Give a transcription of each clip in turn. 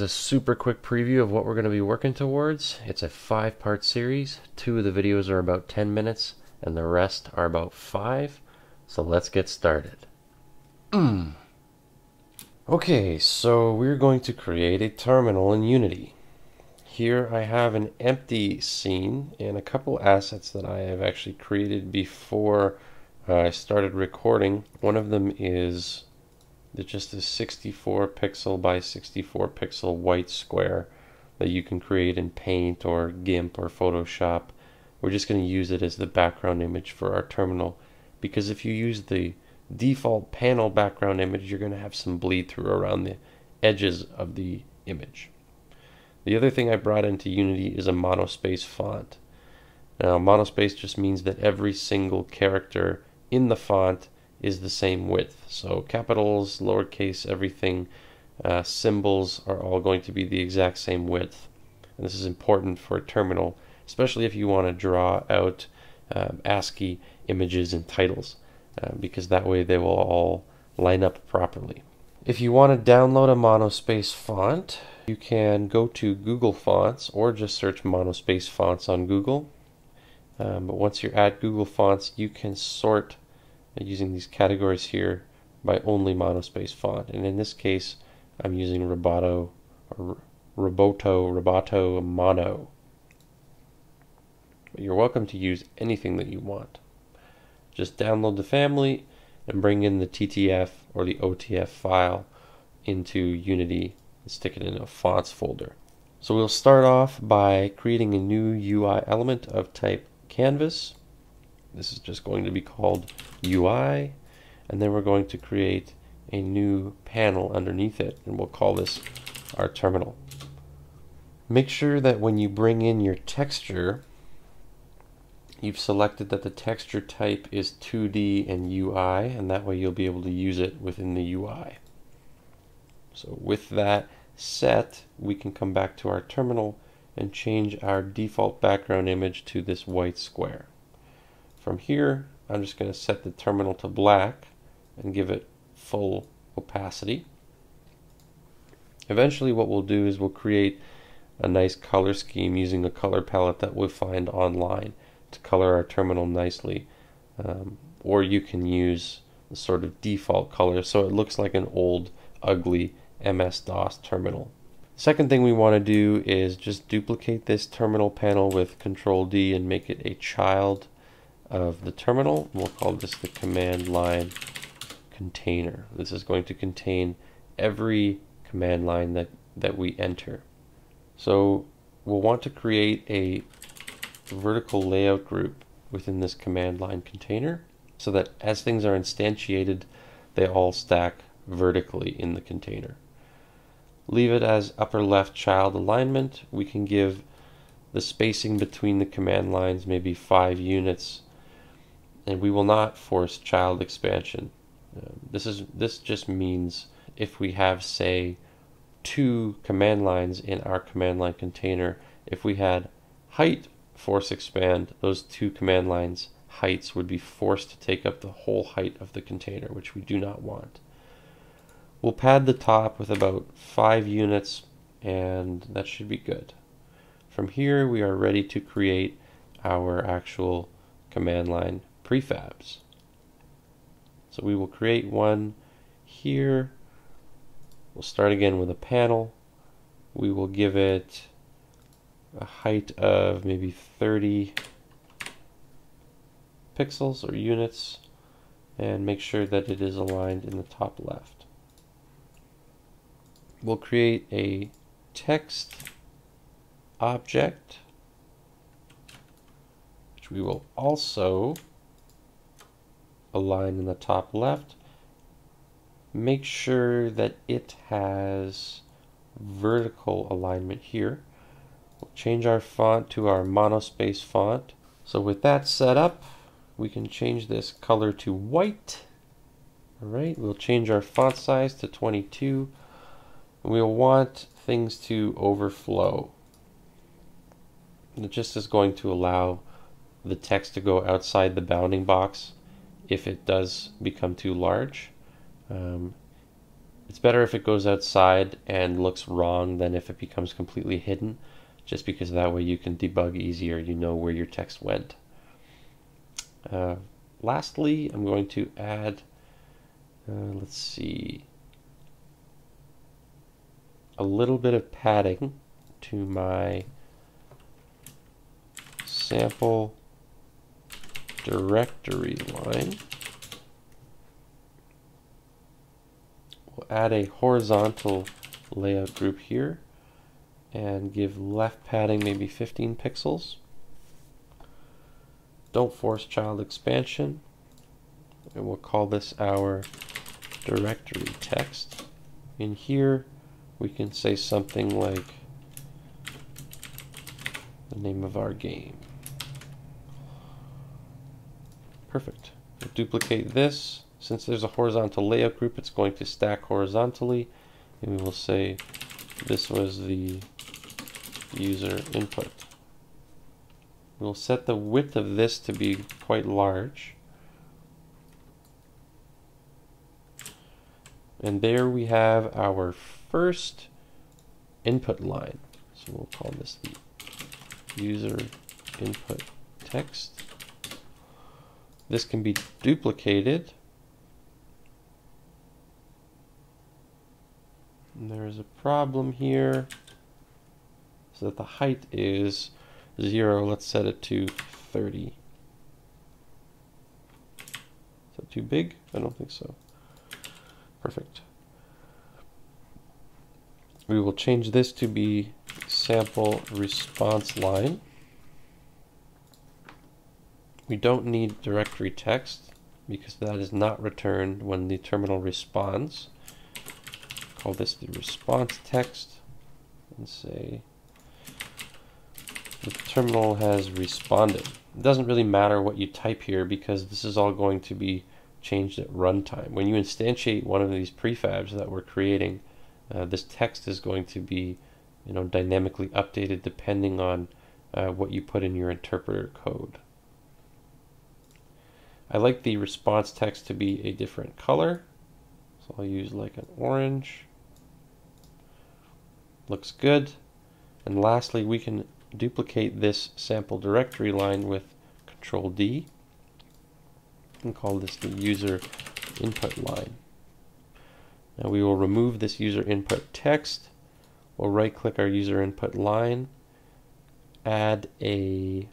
Here's a super quick preview of what we're going to be working towards. It's a five part series. Two of the videos are about 10 minutes and the rest are about five. So let's get started. Mm. Okay, so we're going to create a terminal in Unity. Here I have an empty scene and a couple assets that I have actually created before uh, I started recording. One of them is just a 64 pixel by 64 pixel white square that you can create in Paint or GIMP or Photoshop. We're just going to use it as the background image for our terminal because if you use the default panel background image, you're going to have some bleed through around the edges of the image. The other thing I brought into Unity is a monospace font. Now, monospace just means that every single character in the font is the same width. So capitals, lowercase, everything, uh, symbols are all going to be the exact same width. And this is important for a terminal, especially if you want to draw out uh, ASCII images and titles, uh, because that way they will all line up properly. If you want to download a monospace font, you can go to Google Fonts or just search monospace fonts on Google. Um, but once you're at Google Fonts, you can sort using these categories here by only monospace font. And in this case, I'm using Roboto, or Roboto, Roboto Mono. But you're welcome to use anything that you want. Just download the family and bring in the TTF or the OTF file into Unity and stick it in a fonts folder. So we'll start off by creating a new UI element of type canvas. This is just going to be called UI, and then we're going to create a new panel underneath it, and we'll call this our terminal. Make sure that when you bring in your texture, you've selected that the texture type is 2D and UI, and that way you'll be able to use it within the UI. So with that set, we can come back to our terminal and change our default background image to this white square. From here, I'm just going to set the terminal to black and give it full opacity. Eventually what we'll do is we'll create a nice color scheme using a color palette that we'll find online to color our terminal nicely. Um, or you can use the sort of default color so it looks like an old ugly MS-DOS terminal. Second thing we want to do is just duplicate this terminal panel with Control D and make it a child of the terminal. We'll call this the command line container. This is going to contain every command line that, that we enter. So we'll want to create a vertical layout group within this command line container so that as things are instantiated, they all stack vertically in the container. Leave it as upper left child alignment. We can give the spacing between the command lines maybe 5 units and we will not force child expansion. Uh, this is this just means if we have say two command lines in our command line container, if we had height force expand, those two command lines heights would be forced to take up the whole height of the container, which we do not want. We'll pad the top with about 5 units and that should be good. From here we are ready to create our actual command line prefabs. So we will create one here. We'll start again with a panel. We will give it a height of maybe 30 pixels or units and make sure that it is aligned in the top left. We'll create a text object which we will also a line in the top left. Make sure that it has vertical alignment here. We'll change our font to our monospace font. So with that set up, we can change this color to white. All right, we'll change our font size to 22. We'll want things to overflow. It just is going to allow the text to go outside the bounding box if it does become too large. Um, it's better if it goes outside and looks wrong than if it becomes completely hidden, just because that way you can debug easier, you know where your text went. Uh, lastly, I'm going to add, uh, let's see, a little bit of padding to my sample directory line. We'll add a horizontal layout group here and give left padding maybe 15 pixels. Don't force child expansion. And we'll call this our directory text. In here, we can say something like the name of our game. Perfect. We'll duplicate this. Since there's a horizontal layout group, it's going to stack horizontally. And we will say this was the user input. We'll set the width of this to be quite large. And there we have our first input line. So we'll call this the user input text. This can be duplicated. And there is a problem here. So that the height is 0. Let's set it to 30. Is that too big? I don't think so. Perfect. We will change this to be sample response line. We don't need directory text because that is not returned when the terminal responds. Call this the response text and say the terminal has responded. It doesn't really matter what you type here because this is all going to be changed at runtime. When you instantiate one of these prefabs that we're creating, uh, this text is going to be you know, dynamically updated depending on uh, what you put in your interpreter code. I like the response text to be a different color, so I'll use like an orange. Looks good. And lastly, we can duplicate this sample directory line with Control D and call this the user input line. Now we will remove this user input text. We'll right click our user input line, add a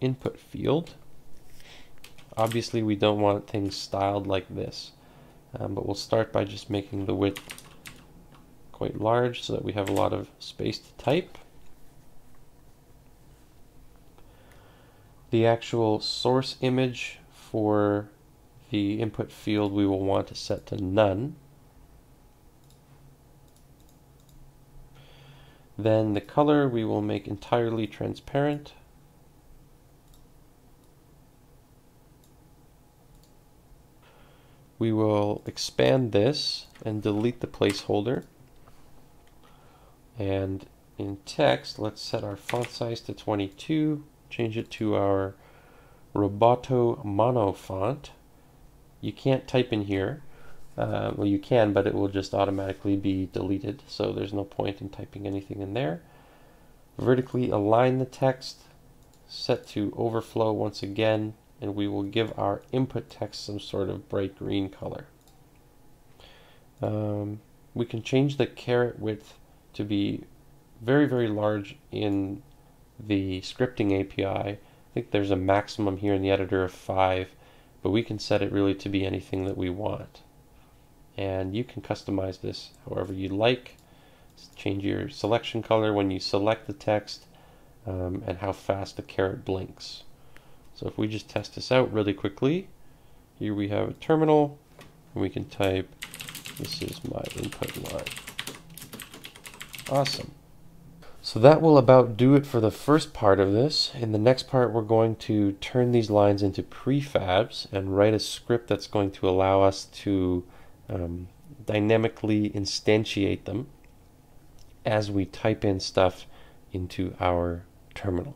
input field. Obviously we don't want things styled like this, um, but we'll start by just making the width quite large so that we have a lot of space to type. The actual source image for the input field we will want to set to none. Then the color we will make entirely transparent. We will expand this and delete the placeholder. And in text, let's set our font size to 22 change it to our Roboto Mono font. You can't type in here. Uh, well, you can, but it will just automatically be deleted, so there's no point in typing anything in there. Vertically align the text, set to overflow once again, and we will give our input text some sort of bright green color. Um, we can change the caret width to be very, very large in the scripting API, I think there's a maximum here in the editor of 5, but we can set it really to be anything that we want. And you can customize this however you like. Change your selection color when you select the text um, and how fast the caret blinks. So if we just test this out really quickly, here we have a terminal, and we can type, this is my input line. Awesome. So that will about do it for the first part of this. In the next part, we're going to turn these lines into prefabs and write a script that's going to allow us to um, dynamically instantiate them as we type in stuff into our terminal.